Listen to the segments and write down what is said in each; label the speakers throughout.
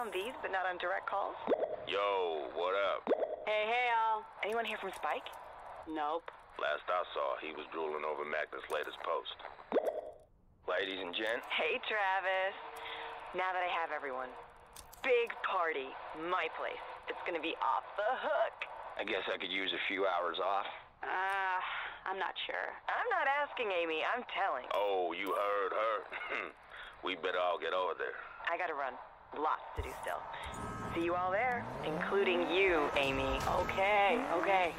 Speaker 1: on these, but not on direct calls?
Speaker 2: Yo, what up?
Speaker 1: Hey, hey, all. Anyone here from Spike? Nope.
Speaker 2: Last I saw, he was drooling over Magnus' latest post. Ladies and gents,
Speaker 1: Hey, Travis. Now that I have everyone, big party, my place. It's gonna be off the hook.
Speaker 2: I guess I could use a few hours off.
Speaker 1: Uh, I'm not sure. I'm not asking, Amy. I'm telling.
Speaker 2: Oh, you heard her. we better all get over there.
Speaker 1: I gotta run. Lots to do still. See you all there, including you, Amy. Okay, okay.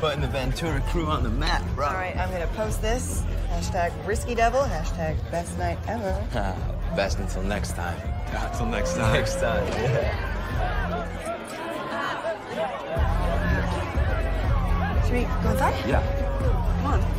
Speaker 3: Putting the Ventura crew on the map, bro.
Speaker 4: All right, I'm gonna post this. Hashtag risky devil. Hashtag best night ever.
Speaker 3: Best until next time.
Speaker 5: Until next time.
Speaker 3: Next time, yeah.
Speaker 4: Should we go inside?
Speaker 3: Yeah.
Speaker 4: Come on.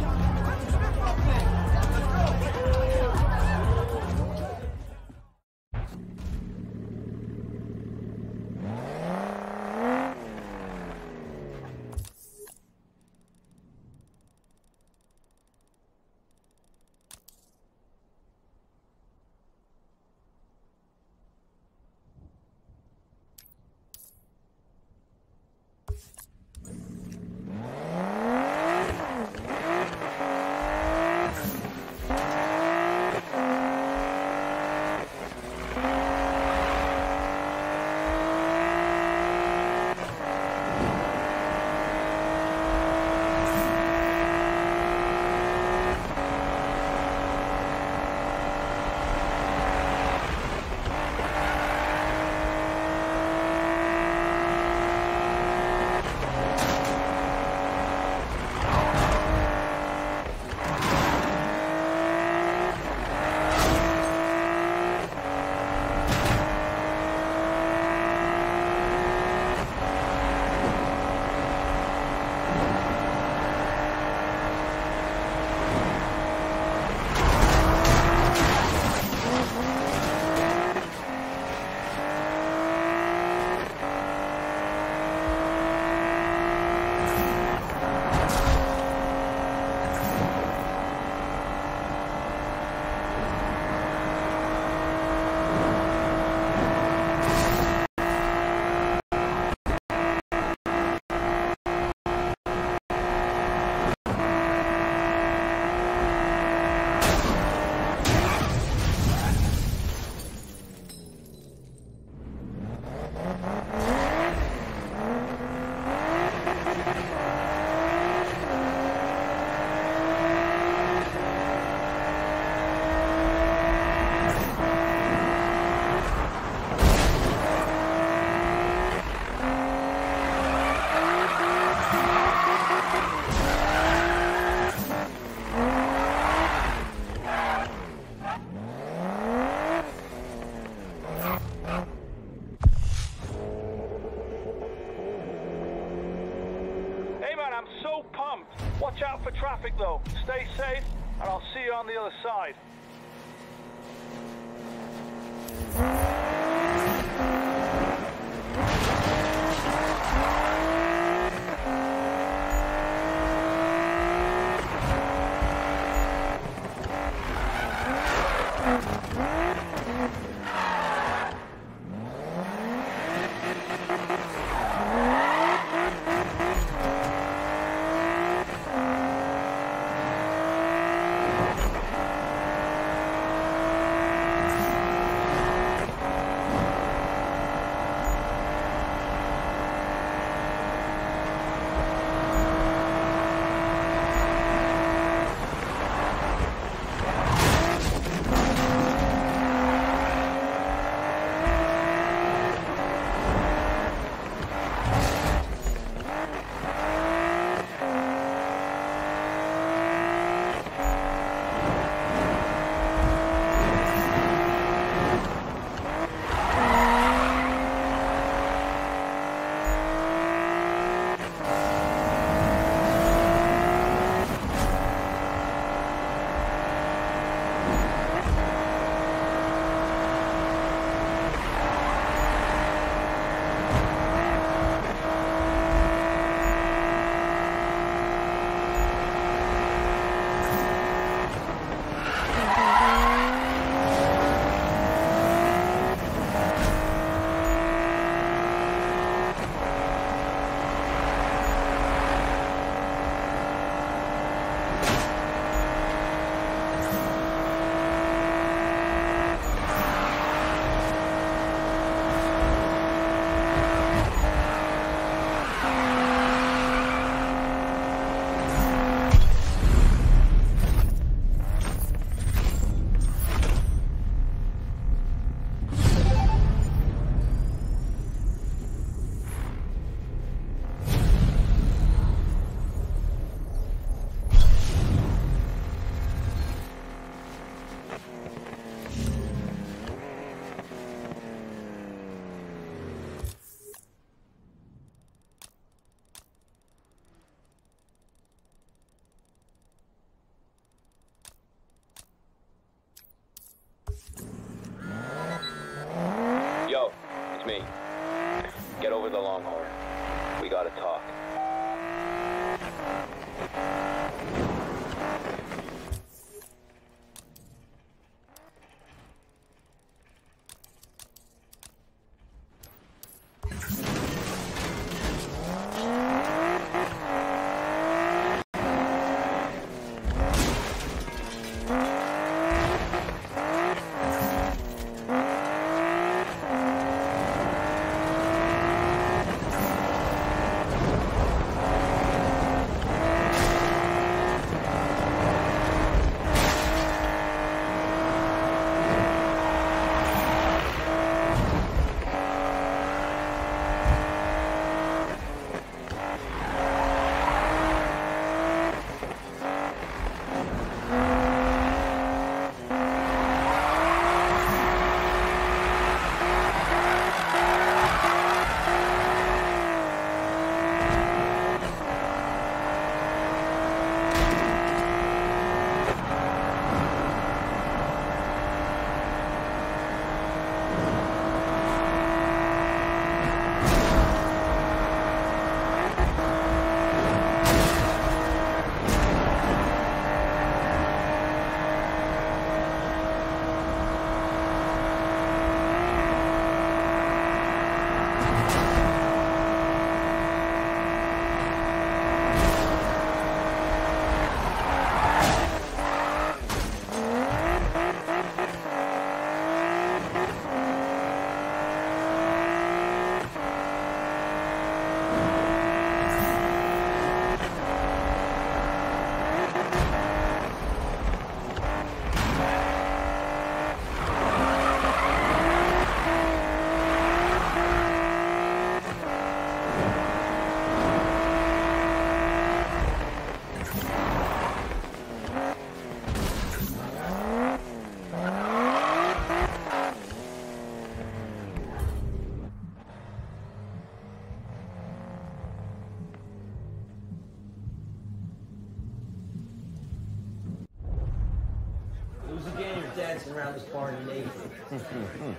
Speaker 6: Around this bar party naked.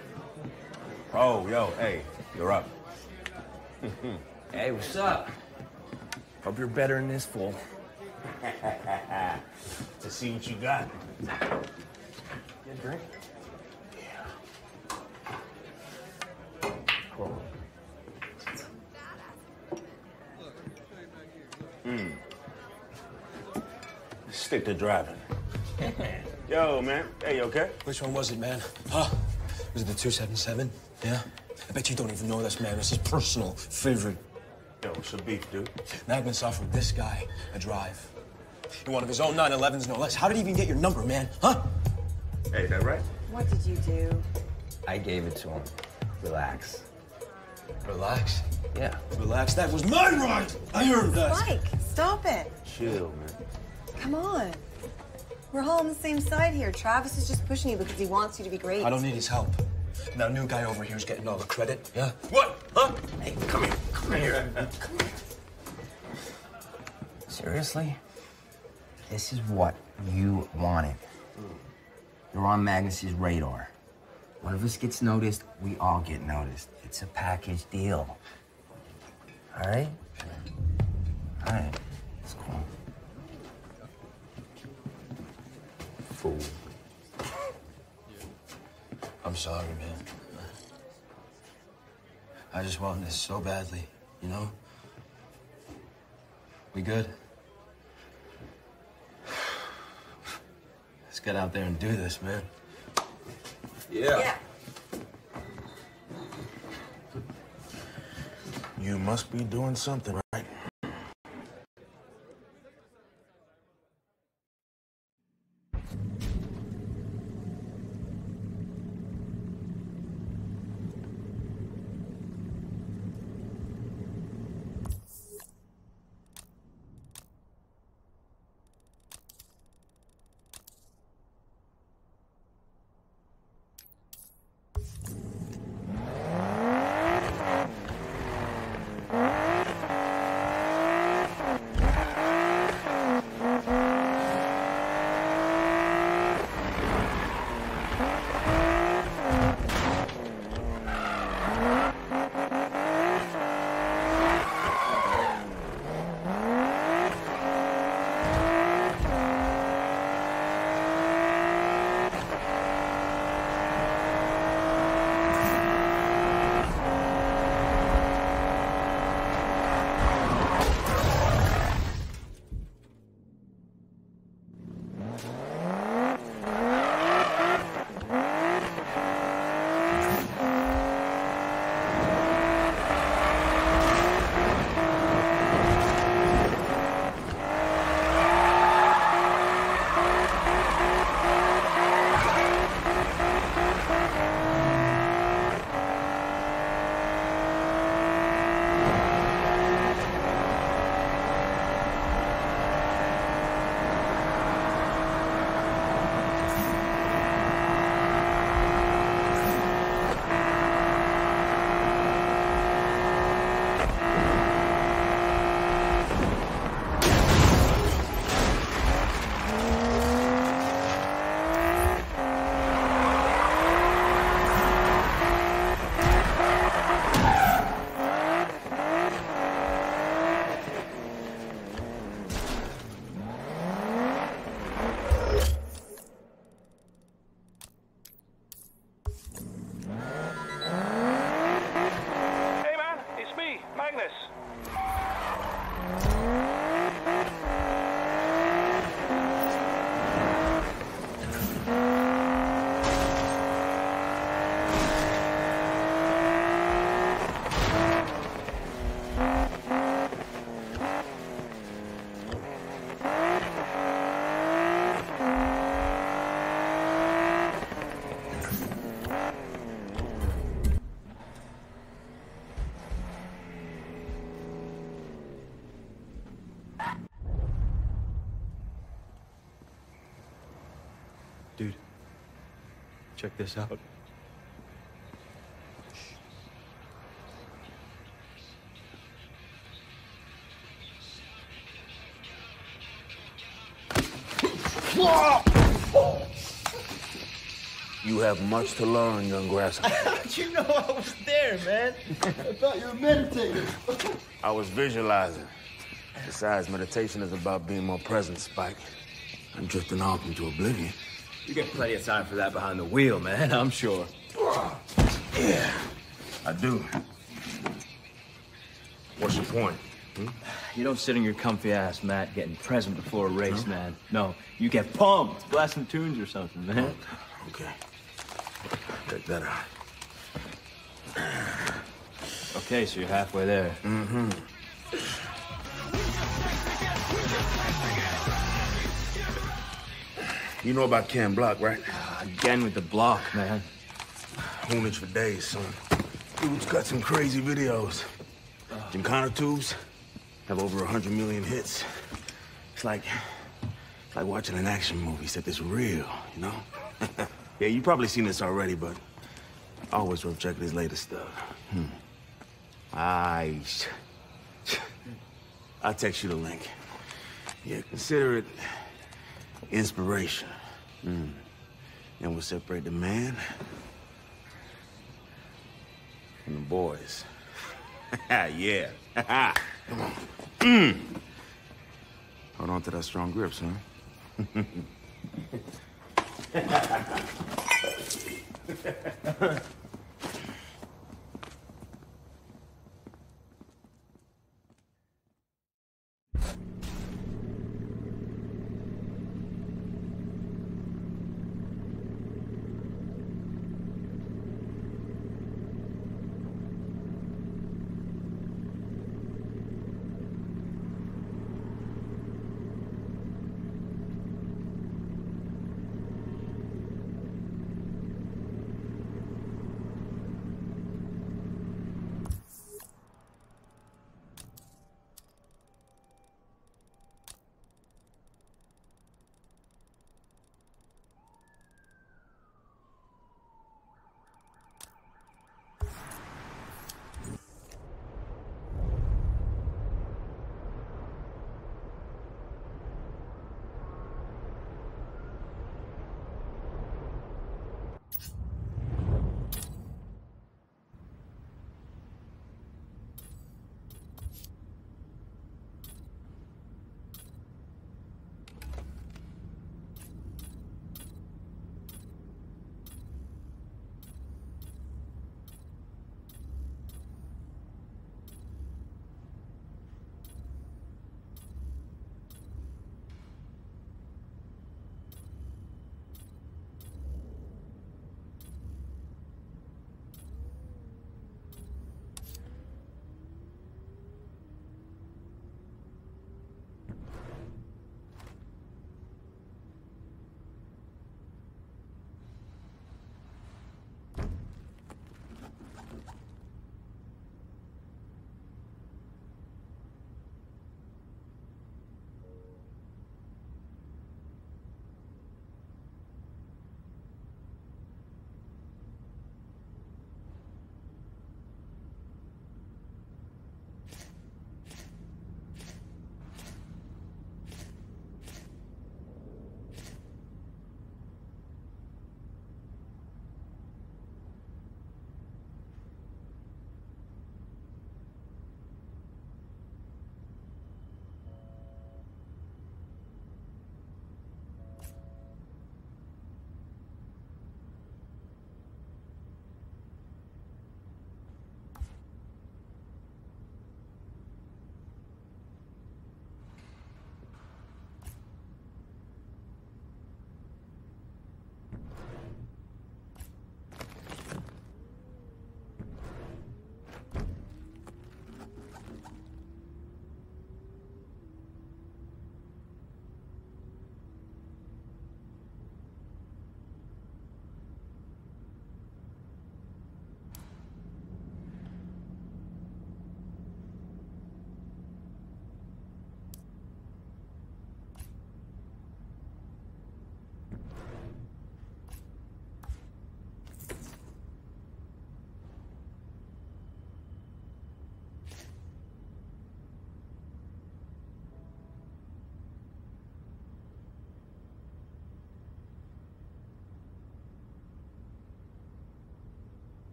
Speaker 7: Oh, yo, hey, you're up.
Speaker 6: hey, what's up?
Speaker 7: Hope you're better than this fool. to see what you got. Get a drink? Cool. Hmm. Stick to driving. Yo, man. Hey, you okay?
Speaker 8: Which one was it, man? Huh? Was it the 277? Yeah? I bet you don't even know this, man. It's his personal favorite.
Speaker 7: Yo, what's the beef, dude?
Speaker 8: Magnus offered this guy a drive. In one of his own 911s, no less. How did he even get your number, man? Huh?
Speaker 7: Hey, is that right?
Speaker 4: What did you do?
Speaker 6: I gave it to him. Relax.
Speaker 8: Relax.
Speaker 6: Yeah.
Speaker 8: Relax. That was my ride. I earned that.
Speaker 4: Mike, stop it.
Speaker 7: Chill, man.
Speaker 4: Come on. We're all on the same side here. Travis is just pushing you because he wants you to be great.
Speaker 8: I don't need his help. That new guy over here is getting all the credit. Yeah? What? Huh?
Speaker 6: Hey, come here. Come here. Come here. Seriously? This is what you wanted. You're on Magnus's radar. One of us gets noticed, we all get noticed. It's a package deal. All right? All right. It's cool.
Speaker 8: Fool. I'm sorry, man. I just want this so badly, you know? We good? Let's get out there and do this, man.
Speaker 4: Yeah.
Speaker 7: You must be doing something right.
Speaker 8: Check this out.
Speaker 7: You have much to learn, young grasshopper.
Speaker 3: How'd you know I was there, man? I thought you were meditating.
Speaker 7: I was visualizing. Besides, meditation is about being more present, Spike. I'm drifting off into oblivion.
Speaker 3: You get plenty of time for that behind the wheel, man, I'm sure.
Speaker 7: Yeah, I do. What's your point? Hmm?
Speaker 3: You don't sit on your comfy ass, Matt, getting present before a race, man. No, you get pumped, blasting tunes or something, man.
Speaker 7: Okay. Check that out.
Speaker 3: Okay, so you're halfway there.
Speaker 7: Mm-hmm. You know about Ken Block, right?
Speaker 3: Again with the block, man.
Speaker 7: Hoonage for days, son. Dude's got some crazy videos. Jim Gymkhana tubes have over 100 million hits. It's like, it's like watching an action movie, except it's real, you know? yeah, you've probably seen this already, but always worth checking his latest stuff. Hmm. I... I'll text you the link. Yeah, consider it Inspiration. Mm. And we'll separate the man from the boys. yeah. Come mm. on. Hold on to that strong grip, son. Huh?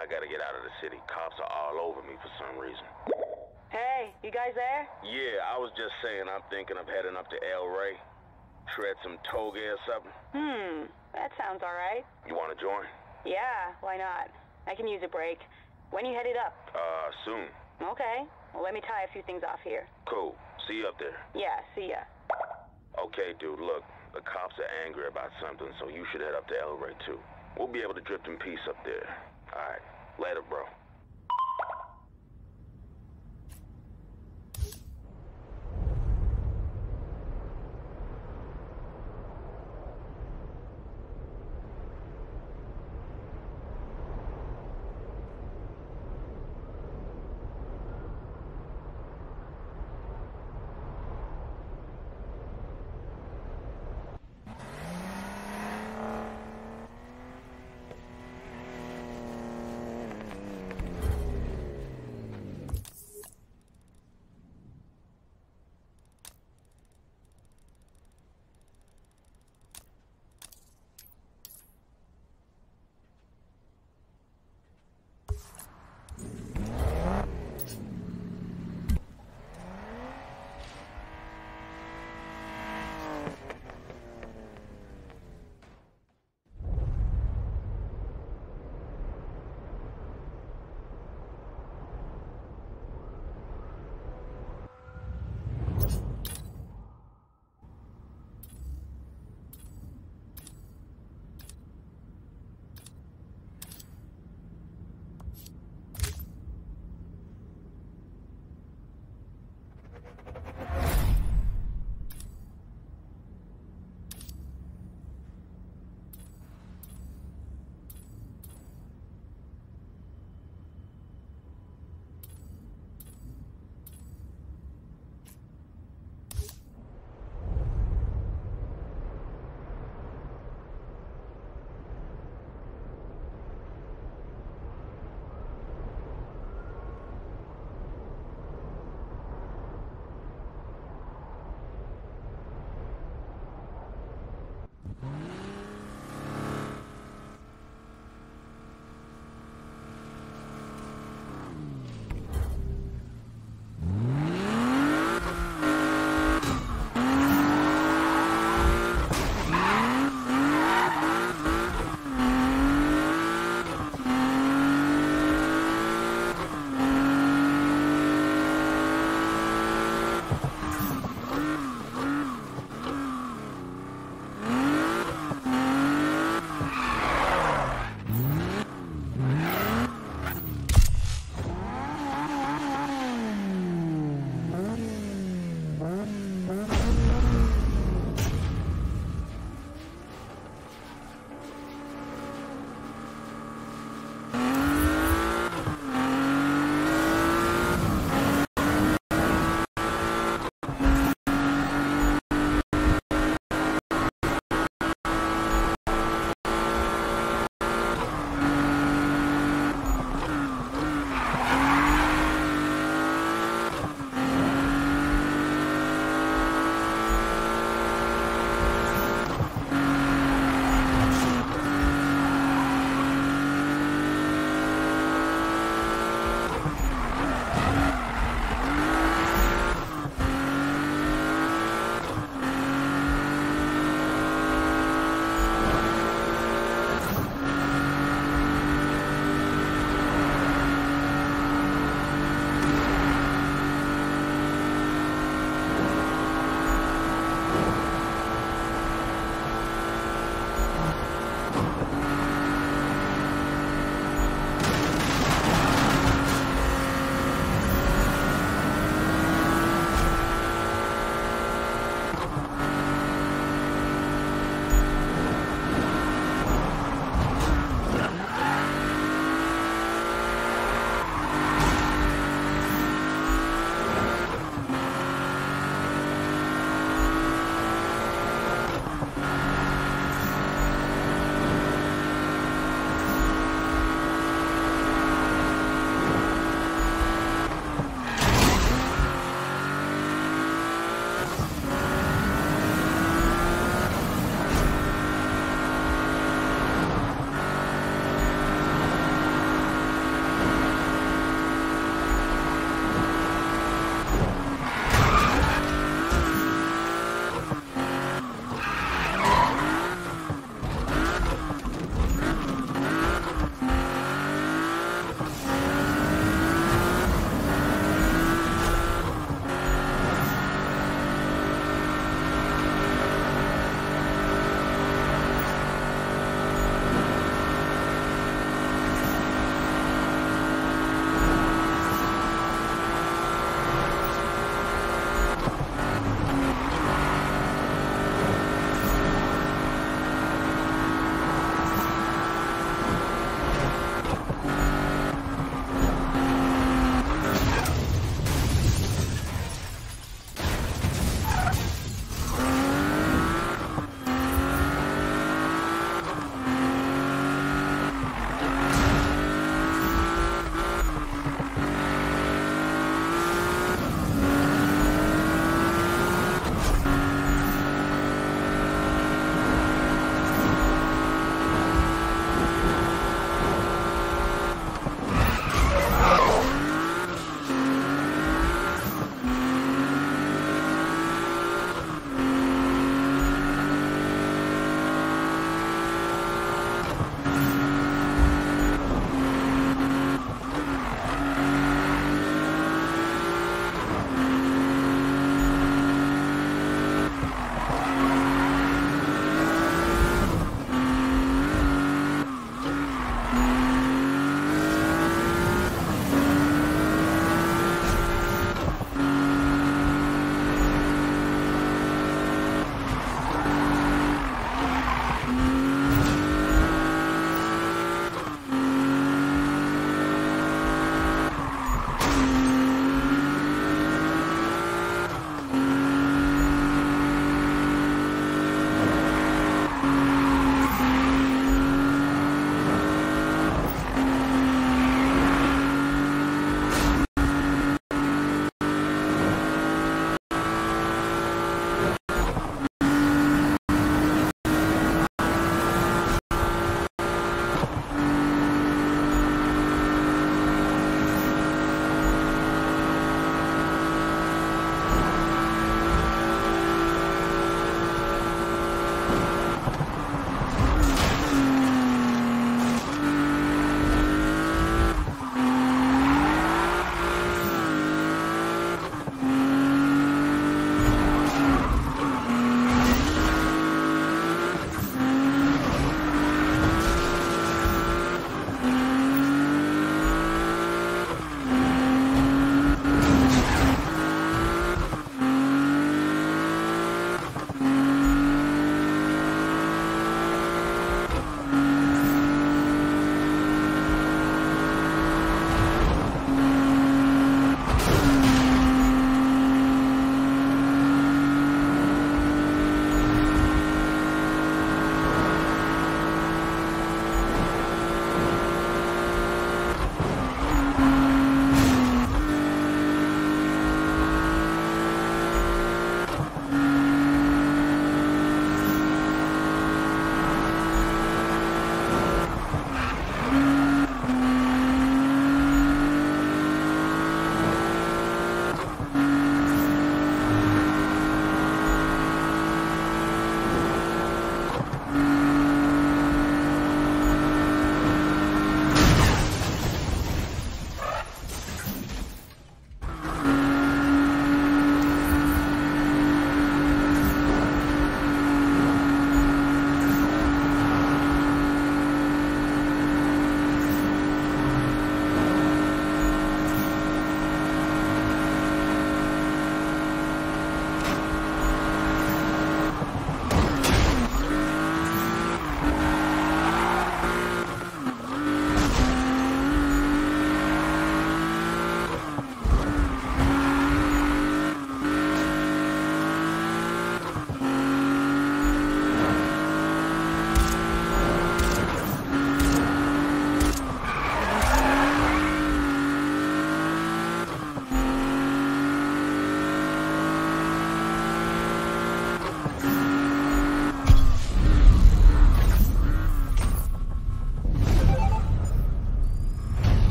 Speaker 2: I gotta get out of the city. Cops are all over me for some reason.
Speaker 9: Hey, you guys there?
Speaker 2: Yeah, I was just saying I'm thinking of heading up to El Rey. Shred some touge or something.
Speaker 9: Hmm, that sounds all right.
Speaker 2: You wanna join?
Speaker 9: Yeah, why not? I can use a break. When you headed up?
Speaker 2: Uh, soon.
Speaker 9: Okay. Well, let me tie a few things off here.
Speaker 2: Cool. See you up there.
Speaker 9: Yeah, see ya.
Speaker 2: Okay, dude, look. The cops are angry about something, so you should head up to El Rey, too. We'll be able to drift in peace up there. All right. Later, bro.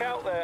Speaker 10: Out there,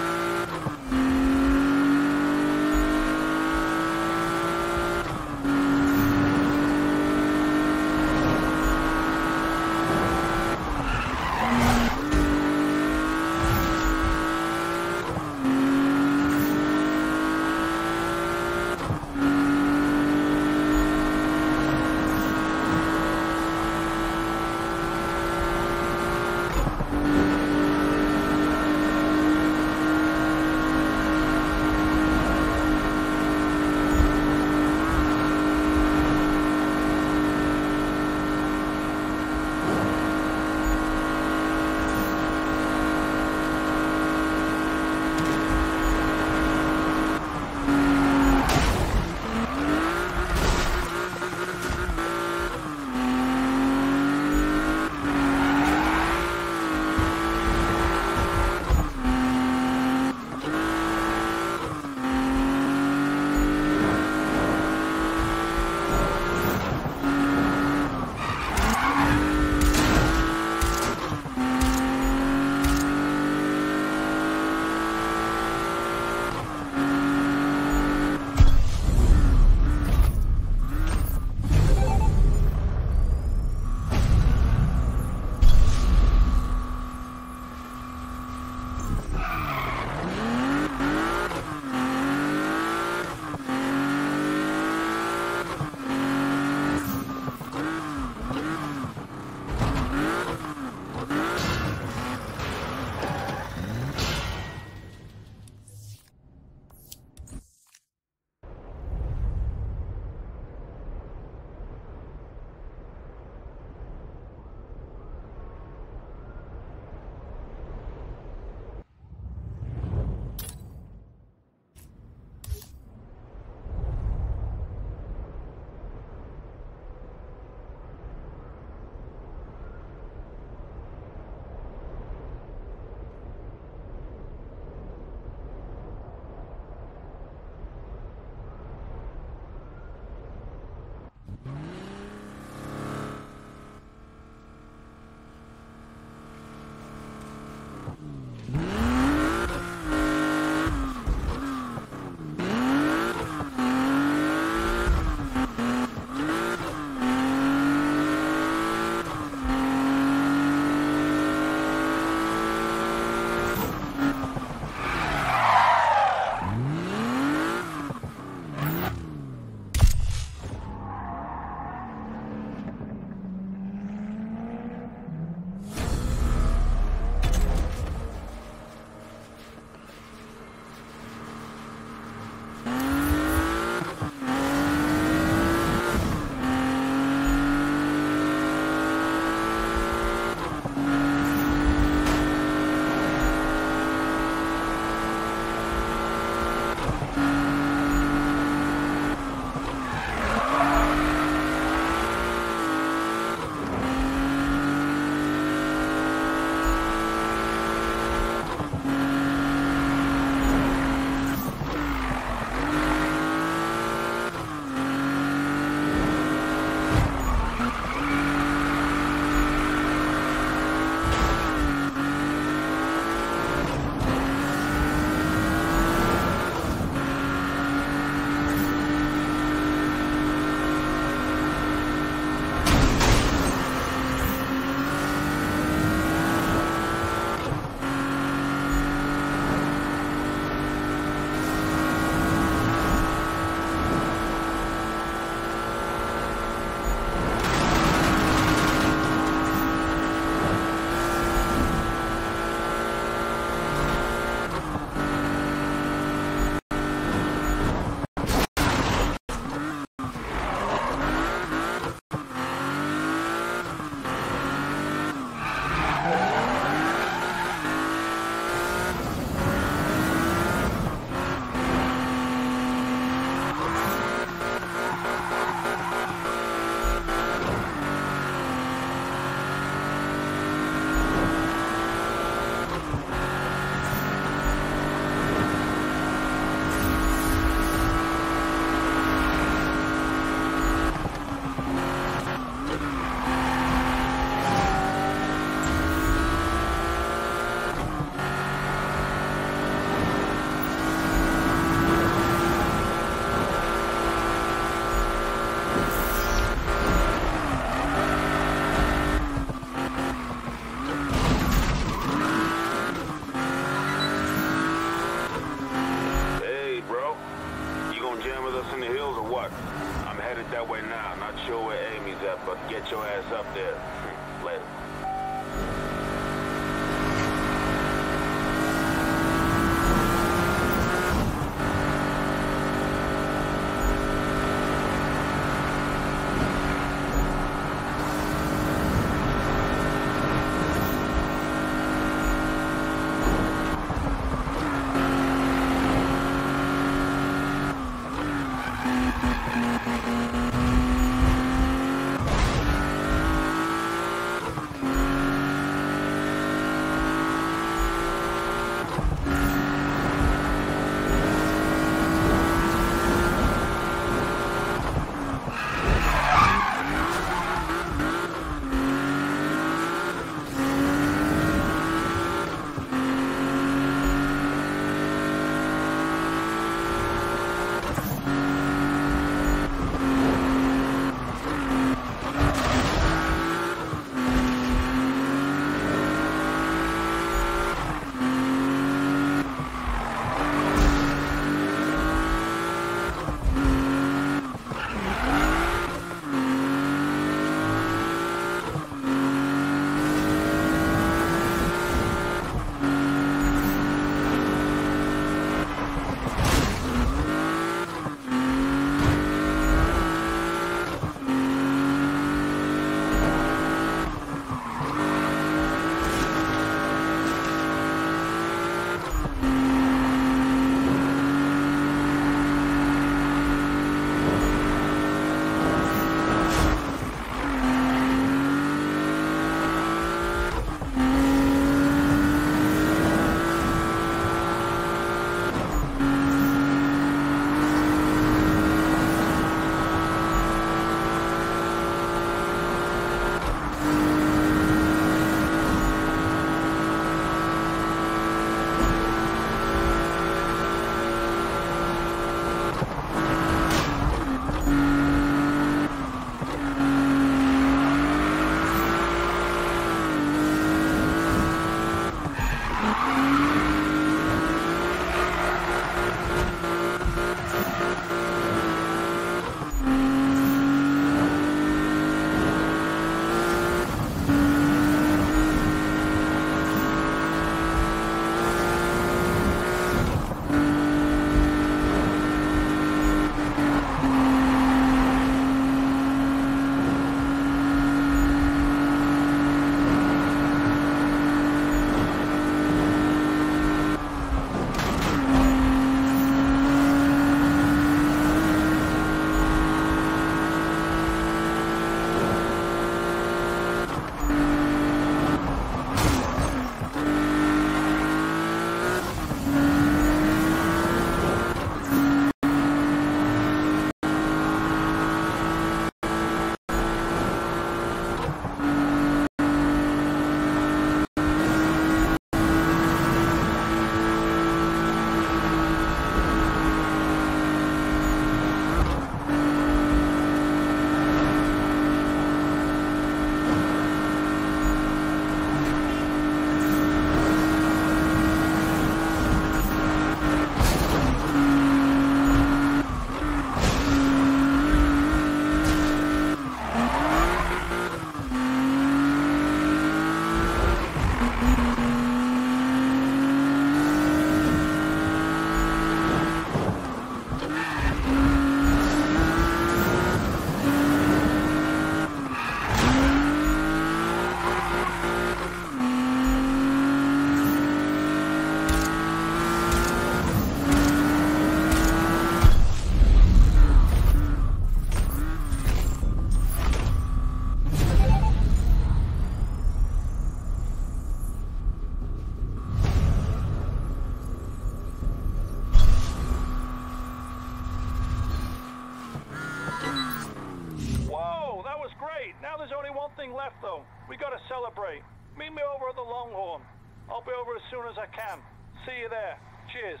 Speaker 10: left, though. We gotta celebrate. Meet me over at the Longhorn. I'll be over as soon as I can. See you there. Cheers.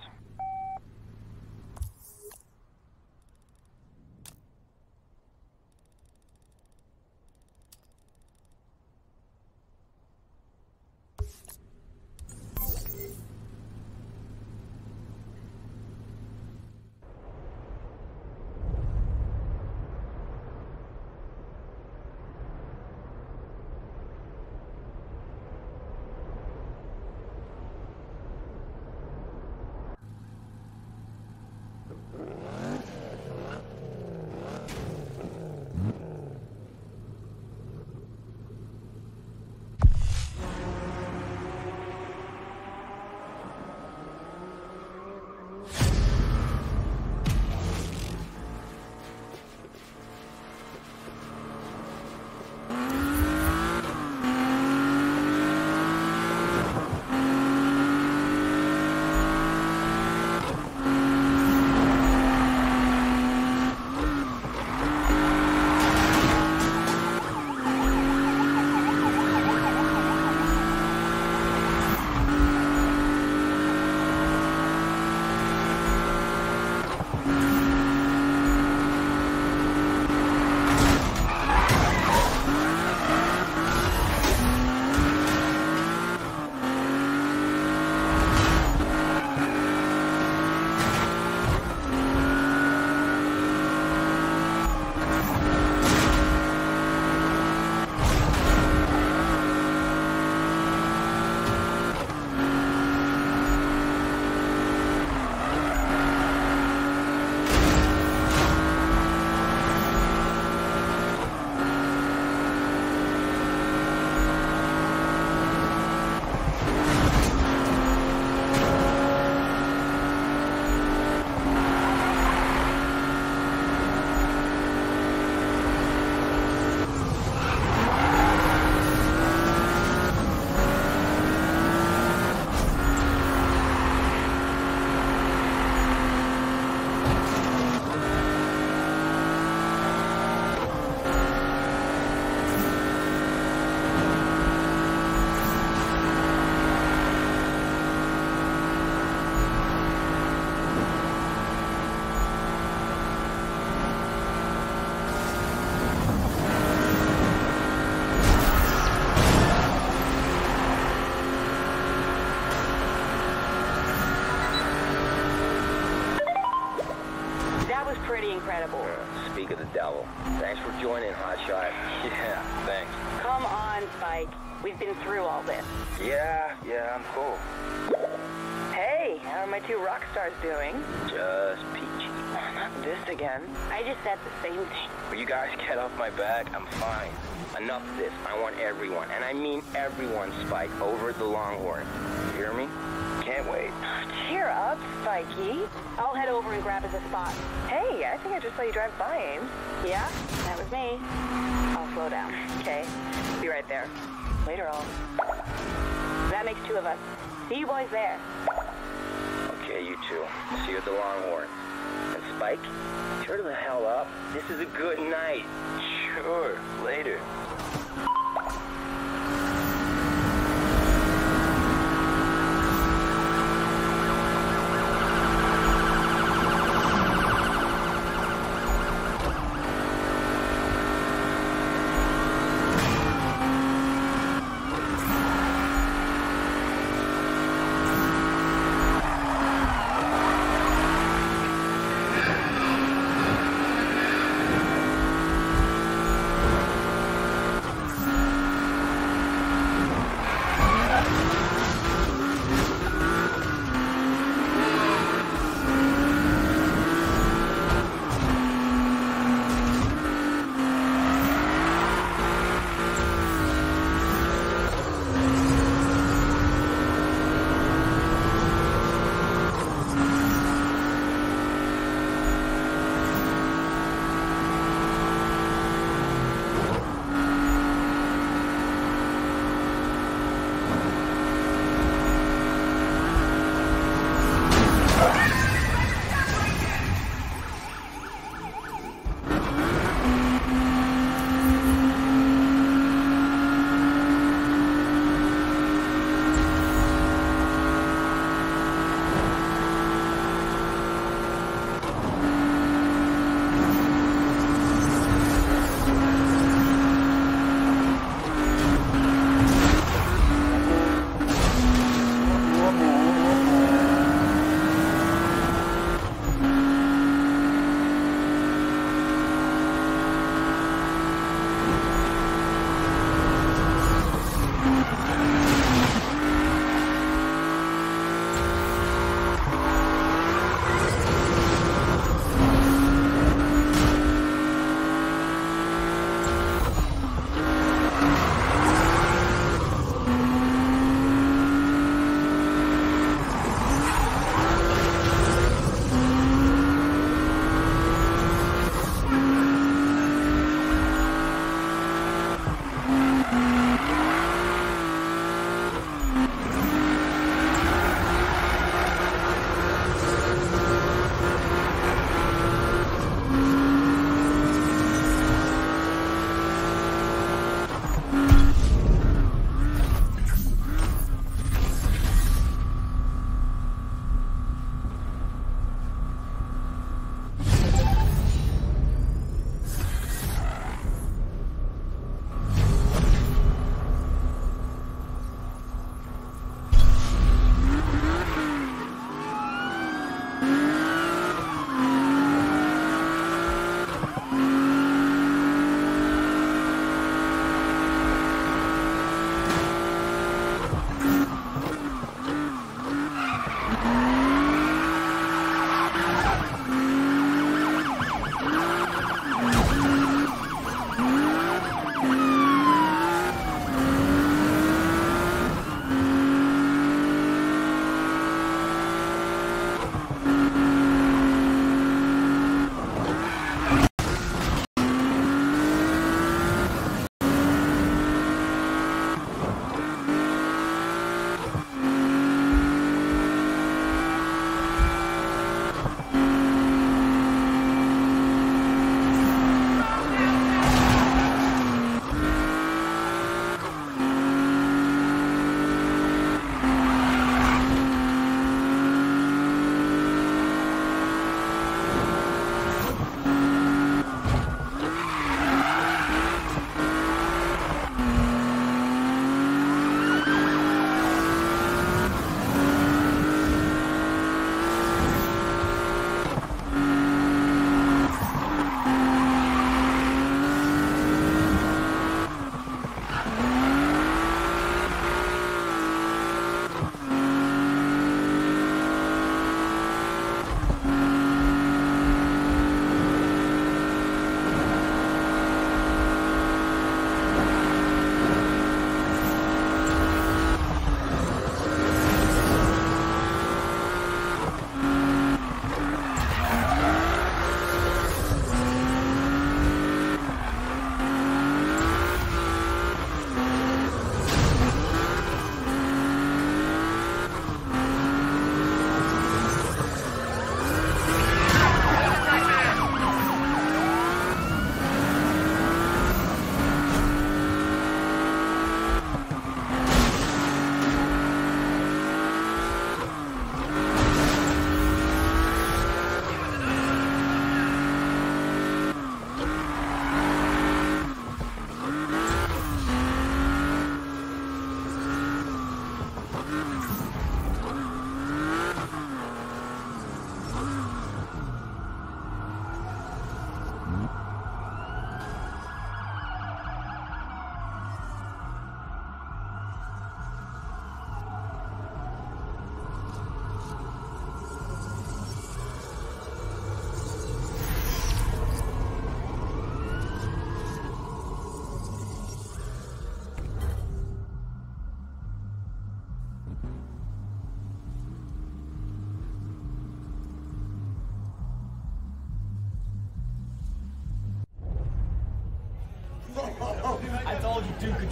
Speaker 1: Again.
Speaker 9: I just said the same thing.
Speaker 11: Will you guys get off my back? I'm fine. Enough of this. I want everyone, and I mean everyone, Spike, over the Longhorn. You hear me? Can't wait.
Speaker 1: Cheer up, Spikey.
Speaker 9: I'll head over and grab us a spot.
Speaker 1: Hey, I think I just saw you drive by, Ames.
Speaker 9: Yeah, that was me.
Speaker 1: I'll slow down. Okay, be right there. Later, all.
Speaker 9: That makes two of us. See you boys there.
Speaker 11: Okay, you two. See you at the Longhorn. And Spike, turn the hell up. This is a good night. Sure, later.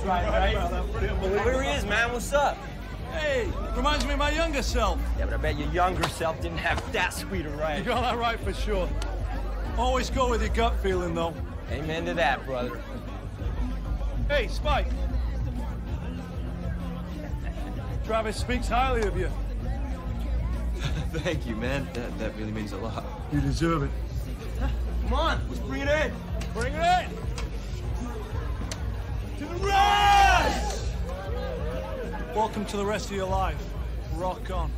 Speaker 5: Dude could right? Where he is, man? What's up?
Speaker 10: Hey, reminds me of my younger self.
Speaker 5: Yeah, but I bet your younger self didn't have that sweet a
Speaker 10: You
Speaker 5: ride.
Speaker 10: got that right for sure. Always go with your gut feeling, though.
Speaker 5: Amen to that, brother.
Speaker 10: Hey, Spike. Travis speaks highly of you.
Speaker 3: Thank you, man. That, that really means a lot.
Speaker 10: You deserve it.
Speaker 5: Come on, let's bring it in.
Speaker 10: Welcome to the rest of your life. Rock on.